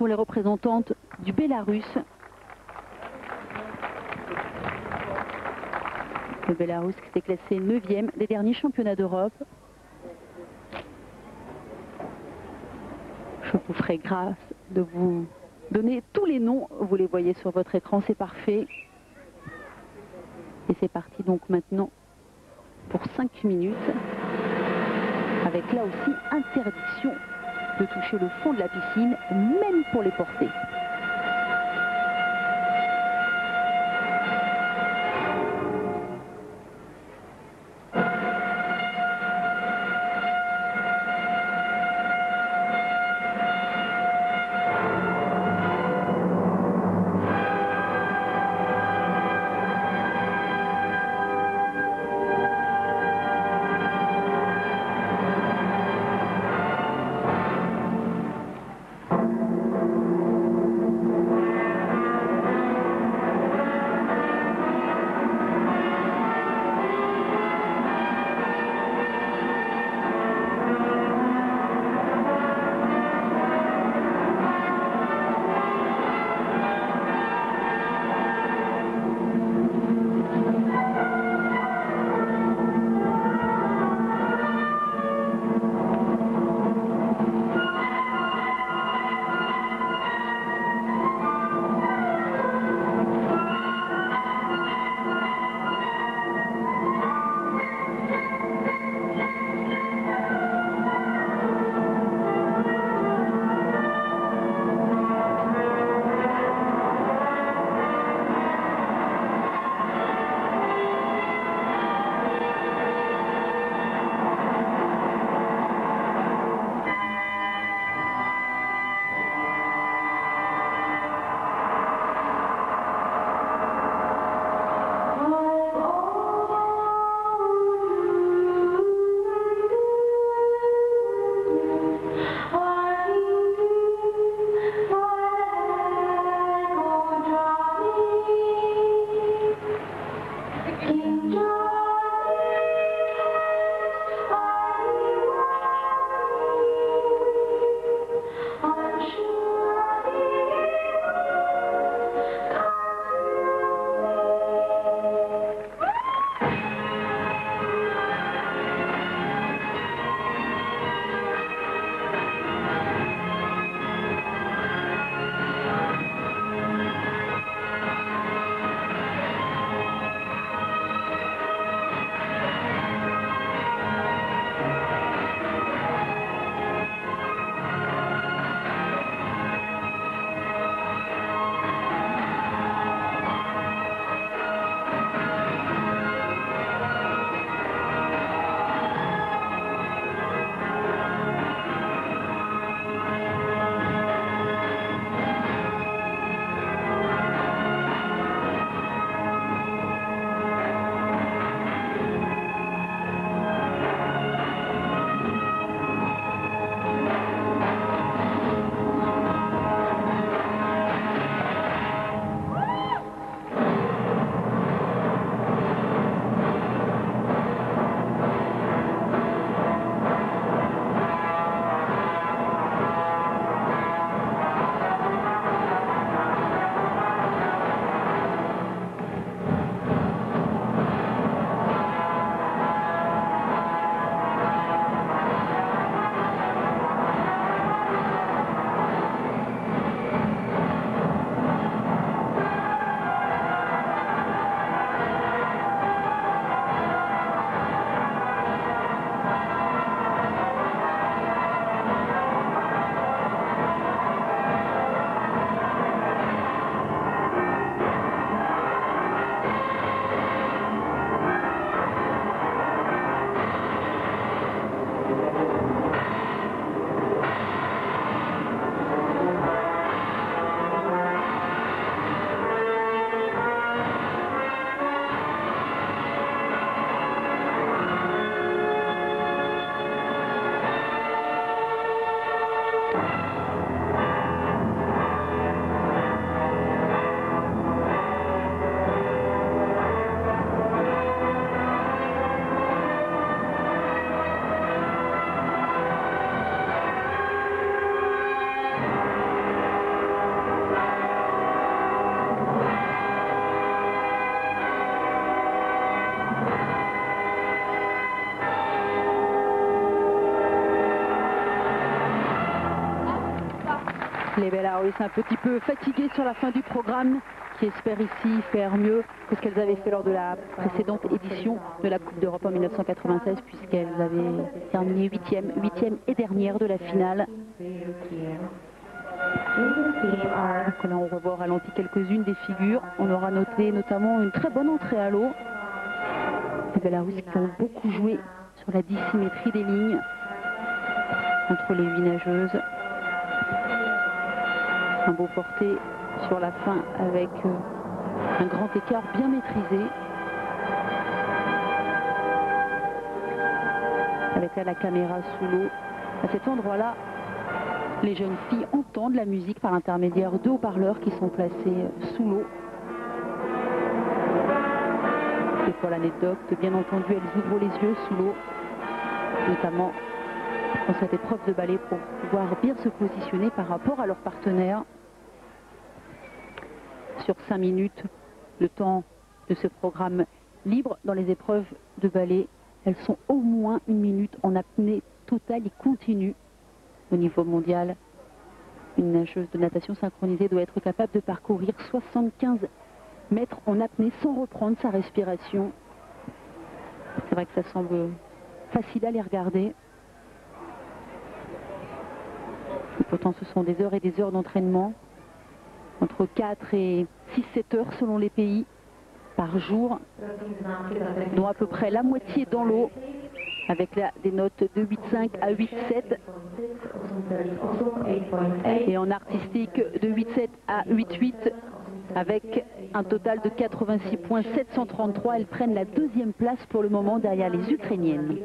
sont les représentantes du Bélarus. Le Bélarus qui s'est classé 9e des derniers championnats d'Europe. Je vous ferai grâce de vous donner tous les noms. Vous les voyez sur votre écran, c'est parfait. Et c'est parti donc maintenant pour 5 minutes avec là aussi interdiction de toucher le fond de la piscine, même pour les porter. Les Belarus un petit peu fatiguées sur la fin du programme, qui espèrent ici faire mieux que ce qu'elles avaient fait lors de la précédente édition de la Coupe d'Europe en 1996, puisqu'elles avaient terminé 8e, 8e et dernière de la finale. là, on revoit ralenti quelques-unes des figures. On aura noté notamment une très bonne entrée à l'eau. Les Belarus qui ont beaucoup joué sur la dissymétrie des lignes entre les huit nageuses. Un beau porté sur la fin avec euh, un grand écart bien maîtrisé. Avec à la caméra sous l'eau. À cet endroit-là, les jeunes filles entendent la musique par l'intermédiaire de haut-parleurs qui sont placés euh, sous l'eau. Et pour l'anecdote, bien entendu, elles ouvrent les yeux sous l'eau, notamment dans cette épreuve de ballet pour pouvoir bien se positionner par rapport à leurs partenaires. Sur 5 minutes, le temps de ce programme libre dans les épreuves de ballet, elles sont au moins une minute en apnée totale et continue au niveau mondial. Une nageuse de natation synchronisée doit être capable de parcourir 75 mètres en apnée sans reprendre sa respiration. C'est vrai que ça semble facile à les regarder. Pourtant, ce sont des heures et des heures d'entraînement, entre 4 et 6-7 heures selon les pays par jour, dont à peu près la moitié dans l'eau, avec des notes de 8,5 à 8,7 et en artistique de 8,7 à 8,8 avec un total de 86 points 733. Elles prennent la deuxième place pour le moment derrière les Ukrainiennes.